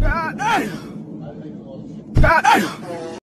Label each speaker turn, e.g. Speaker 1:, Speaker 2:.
Speaker 1: Caralho! Caralho!